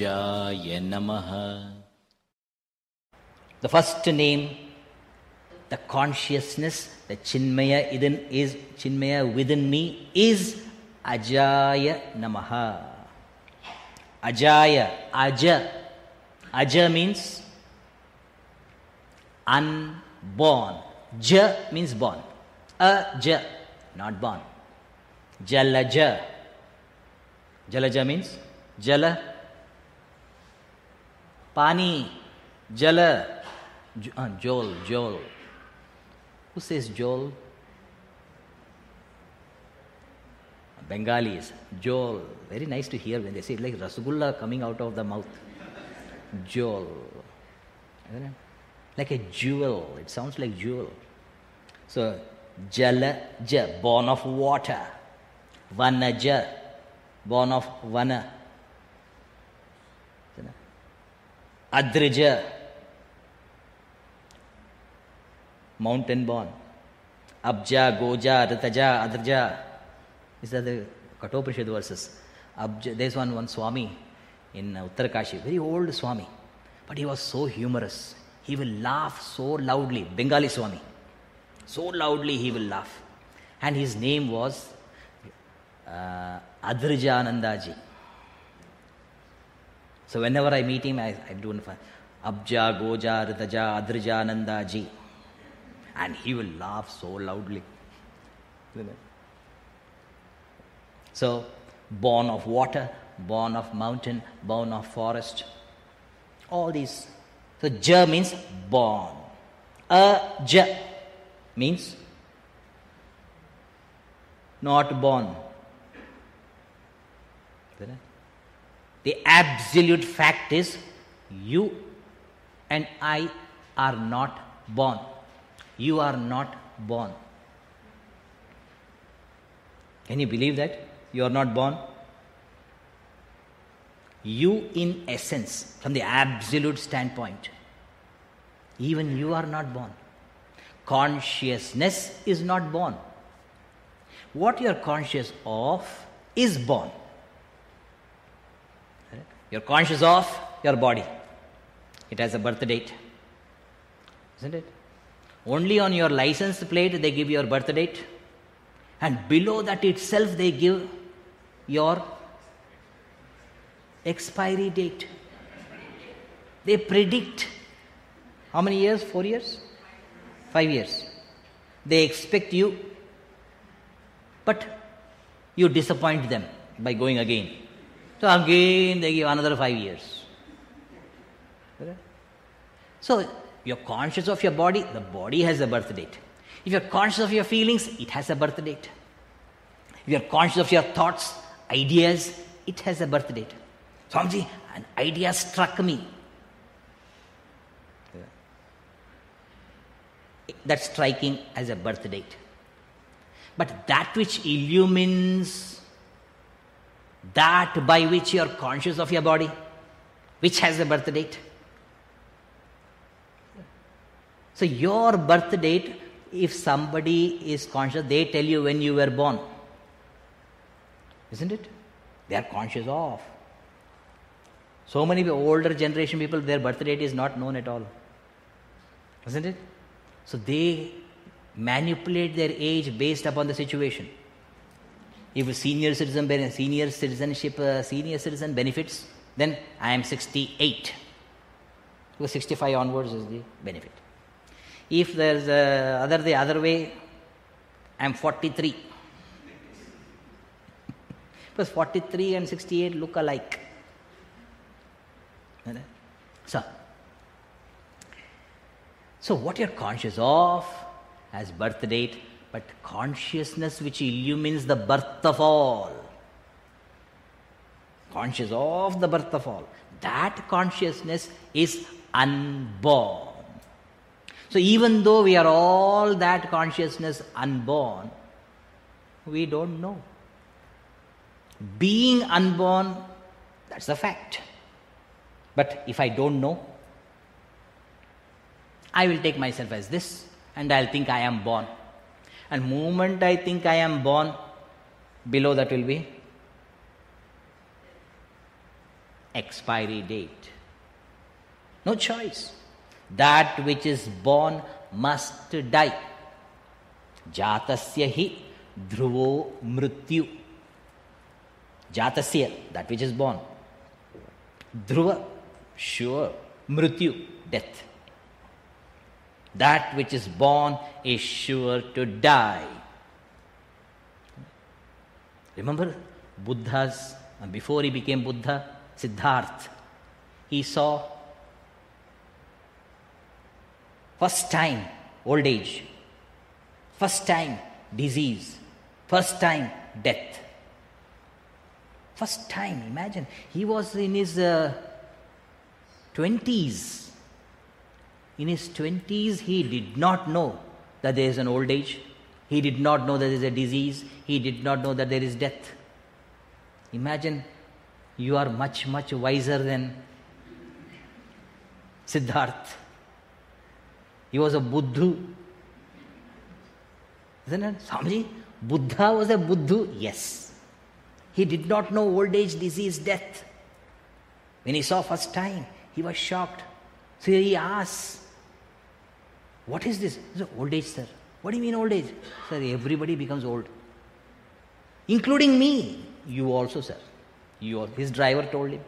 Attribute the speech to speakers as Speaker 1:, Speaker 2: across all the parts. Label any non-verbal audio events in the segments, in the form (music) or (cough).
Speaker 1: Namaha.
Speaker 2: The first name, the consciousness, the Chinmaya within is Chinmaya within me is Ajaya Namaha. Ajaya, Aja. Aja means unborn. Ja means born. Aja, not born. Jalaja. Jalaja means Jala. Pani. Jala. J- Joel. Joel. Who says Joel? Bengalis. Joel. Very nice to hear when they say like Rasgulla coming out of the mouth. It? Like a jewel. It sounds like jewel. So, Jala, ja, born of water. Vanaja, born of Vana. Isn't it? Adrija, mountain born. Abja, Goja, Ritaja, Adrija. These are the Kathopanishad verses. Abja, there's one, one Swami in Uttarakashi, very old Swami. But he was so humorous. He will laugh so loudly. Bengali Swami. So loudly he will laugh. And his name was uh, Adrijanandaji. So whenever I meet him, I, I do Abja, Goja, Ritaja, Adrijanandaji. And he will laugh so loudly. So, born of water, born of mountain, born of forest, all these. So, ja means born. A ja means not born. The absolute fact is you and I are not born. You are not born. Can you believe that? You are not born? You, in essence, from the absolute standpoint, even you are not born. Consciousness is not born. What you are conscious of is born. You're conscious of your body. It has a birth date. Isn't it? Only on your license plate they give your birth date. And below that itself they give your expiry date. They predict how many years? Four years? Five years. They expect you, but you disappoint them by going again. So again they give another five years. So you're conscious of your body, the body has a birth date. If you're conscious of your feelings, it has a birth date. If you're conscious of your thoughts, ideas, it has a birth date. Swamiji, an idea struck me. That striking as a birth date. But that which illumines, that by which you are conscious of your body, which has a birth date. So, your birth date, if somebody is conscious, they tell you when you were born. Isn't it? They are conscious of. So many older generation people, their birth date is not known at all. Isn't it? So they manipulate their age based upon the situation. If senior citizen senior citizenship uh, senior citizen benefits, then I am 68. Because 65 onwards is the benefit. If there's uh, other the other way, I am 43. because 43 and 68 look alike. So, so what you're conscious of as birth date, but consciousness which illumines the birth of all. Conscious of the birth of all. That consciousness is unborn. So even though we are all that consciousness unborn, we don't know. Being unborn, that's a fact. But if I don't know, I will take myself as this and I'll think I am born. And moment I think I am born, below that will be expiry date. No choice. That which is born must die. Jatasya hi dhruvo mrityu. Jatasya, that which is born. Dhruva, sure. Mrityu, death. That which is born is sure to die. Remember Buddha's, before he became Buddha, Siddharth, he saw first time old age, first time disease, first time death. First time, imagine, he was in his uh, 20s. In his 20s, he did not know that there is an old age. He did not know that there is a disease. He did not know that there is death. Imagine you are much, much wiser than Siddharth. He was a Buddhu. Isn't it? Swamiji, Buddha was a Buddhu? Yes. He did not know old age, disease, death. When he saw first time, he was shocked. So he asked, What is this? Said, Old age, sir. What do you mean old age? Sir, everybody becomes old. Including me. You also, sir. You also. His driver told him.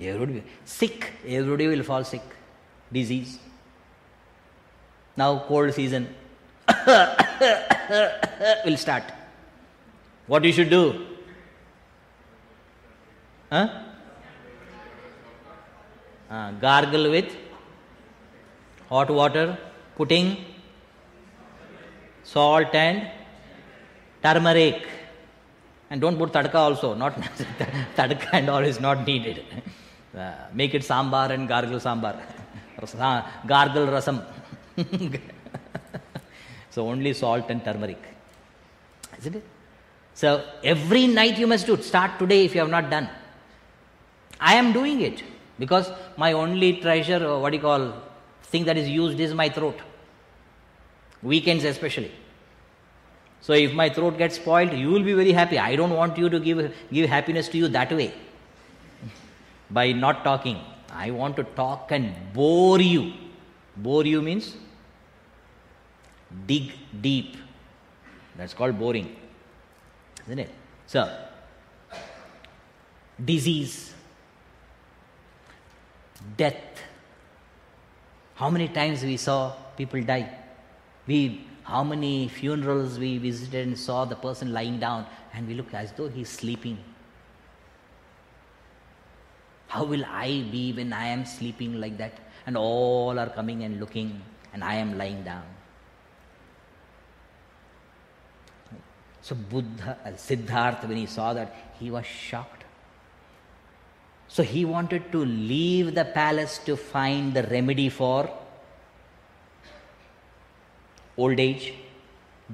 Speaker 2: Everybody sick, everybody will fall sick. Disease. Now cold season (coughs) will start. What you should do? Huh? Uh, gargle with hot water, putting salt and turmeric. And don't put tadka also, not (laughs) tadka and all is not needed. (laughs) Uh, make it sambar and gargle sambar. (laughs) gargle rasam. so only salt and turmeric. Isn't it? So every night you must do it. Start today if you have not done. I am doing it because my only treasure, what do you call, thing that is used is my throat. Weekends especially. So if my throat gets spoiled, you will be very happy. I don't want you to give, give happiness to you that way. By not talking. I want to talk and bore you. Bore you means dig deep. That's called boring. Isn't it? So, disease, death. How many times we saw people die? We how many funerals we visited and saw the person lying down and we look as though he's sleeping. How will I be when I am sleeping like that? And all are coming and looking, and I am lying down. So Buddha, Siddhartha, when he saw that, he was shocked. So he wanted to leave the palace to find the remedy for old age,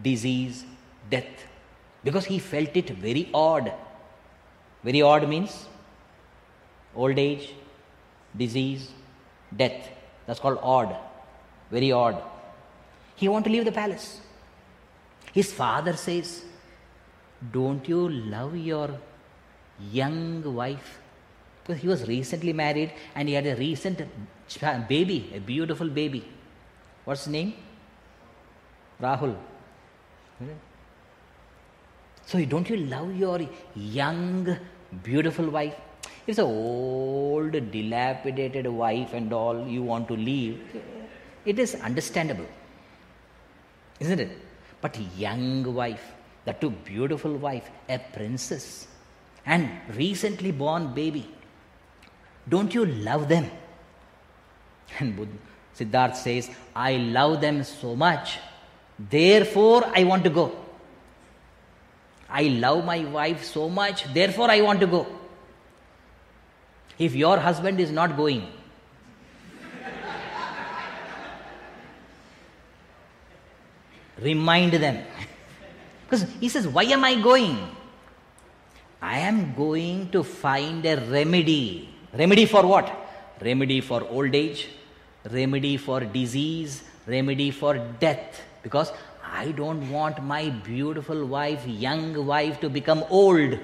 Speaker 2: disease, death, because he felt it very odd. Very odd means old age, disease, death. That's called odd. Very odd. He wanted to leave the palace. His father says, Don't you love your young wife? Because he was recently married and he had a recent baby, a beautiful baby. What's his name? Rahul. Hmm? So, don't you love your young, beautiful wife? It's an old, dilapidated wife and all you want to leave. It is understandable, isn't it? But young wife, the too beautiful wife, a princess, and recently born baby. Don't you love them? (laughs) And Buddha, Siddhartha says, I love them so much, therefore I want to go. I love my wife so much, therefore I want to go. If your husband is not going, (laughs) remind them. (laughs) Because he says, Why am I going? I am going to find a remedy. Remedy for what? Remedy for old age, remedy for disease, remedy for death. Because I don't want my beautiful wife, young wife, to become old.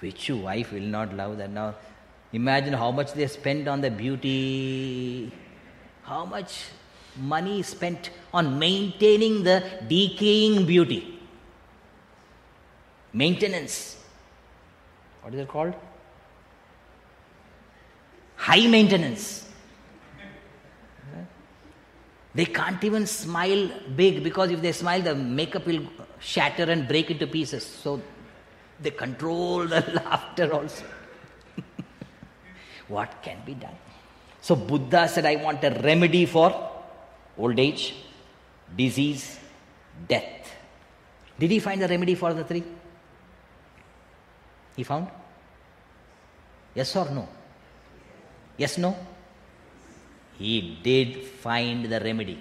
Speaker 2: Which wife will not love that? Now, imagine how much they spend on the beauty, how much money spent on maintaining the decaying beauty. Maintenance. What is it called? High maintenance. They can't even smile big because if they smile, the makeup will shatter and break into pieces. So they control the (laughs) laughter also. (laughs) what can be done? So Buddha said, I want a remedy for old age, disease, death. Did he find a remedy for the three? He found? Yes or no? Yes, no? He did find the remedy.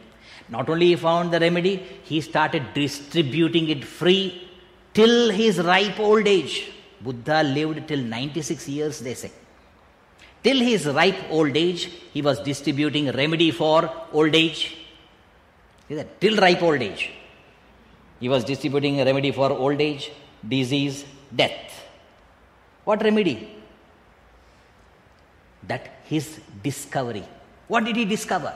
Speaker 2: Not only he found the remedy, he started distributing it free till his ripe old age. Buddha lived till 96 years, they say. Till his ripe old age, he was distributing remedy for old age. Till ripe old age. He was distributing a remedy for old age, disease, death. What remedy? That his discovery what did he discover?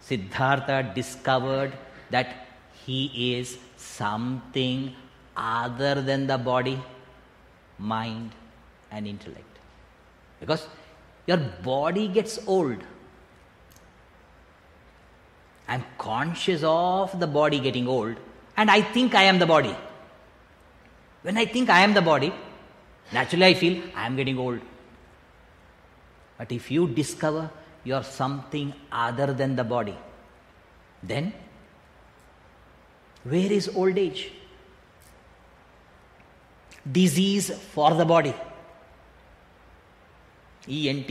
Speaker 2: Siddhartha discovered that he is something other than the body, mind, and intellect. Because your body gets old. I'm conscious of the body getting old, and I think I am the body. When I think I am the body, naturally I feel I am getting old. But if you discover you are something other than the body, then where is old age? Disease for the body. ENT,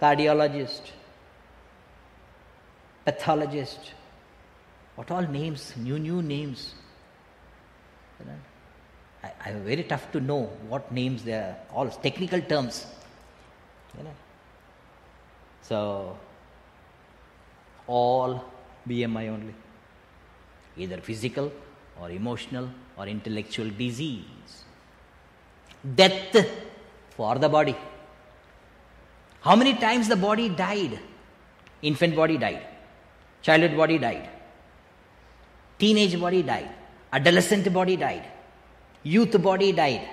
Speaker 2: cardiologist, pathologist, what all names, new, new names. I, I very tough to know what names they are, all technical terms. You know. So, all BMI only, either physical or emotional or intellectual disease. Death for the body. How many times the body died? Infant body died, childhood body died, teenage body died, adolescent body died, youth body died,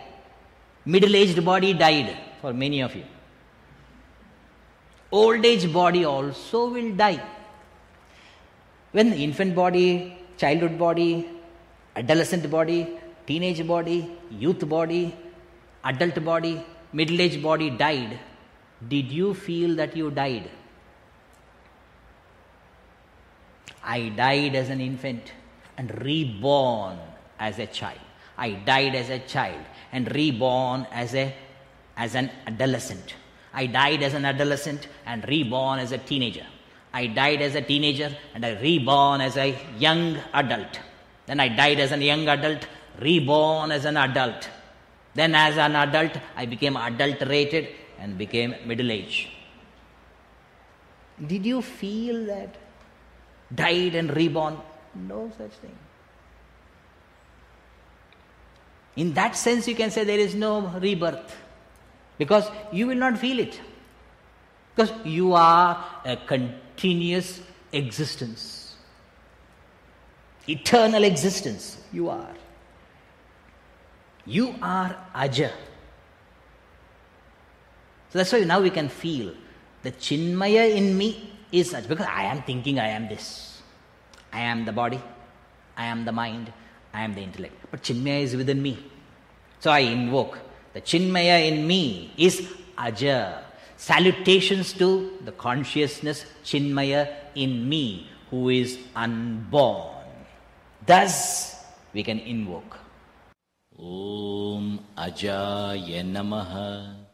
Speaker 2: middle aged body died for many of you old age body also will die. When the infant body, childhood body, adolescent body, teenage body, youth body, adult body, middle age body died, did you feel that you died? I died as an infant and reborn as a child. I died as a child and reborn as a as an adolescent. I died as an adolescent and reborn as a teenager. I died as a teenager and I reborn as a young adult. Then I died as a young adult, reborn as an adult. Then, as an adult, I became adulterated and became middle age. Did you feel that? Died and reborn? No such thing. In that sense, you can say there is no rebirth because you will not feel it. Because you are a continuous existence, eternal existence. You are. You are Aja. So that's why now we can feel the Chinmaya in me is such because I am thinking I am this. I am the body, I am the mind, I am the intellect. But Chinmaya is within me. So I invoke the Chinmaya in me is Aja. Salutations to the consciousness Chinmaya in me, who is unborn. Thus, we can invoke.
Speaker 1: Om Aja Namaha.